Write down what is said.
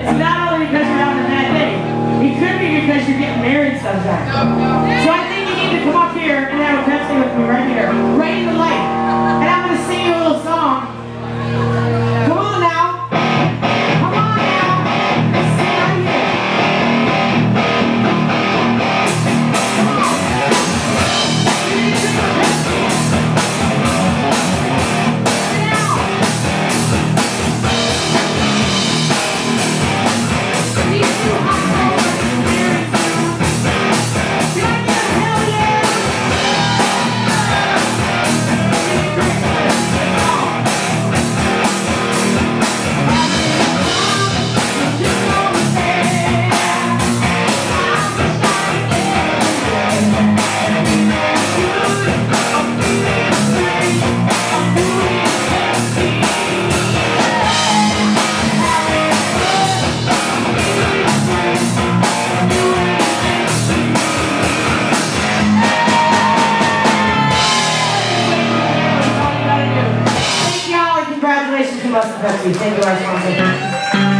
It's not only because you're having a bad day. It could be because you're getting married sometime. So I think Thank you, Muscle Pepsi. Thank you, Ice Monster.